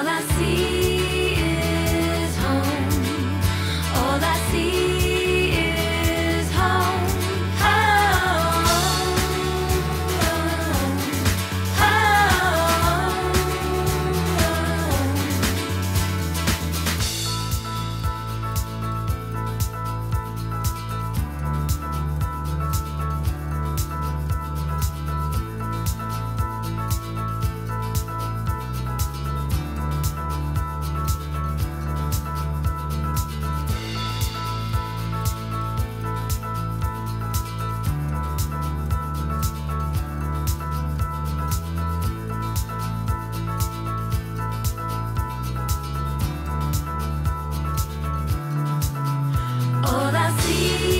eu nasci. see.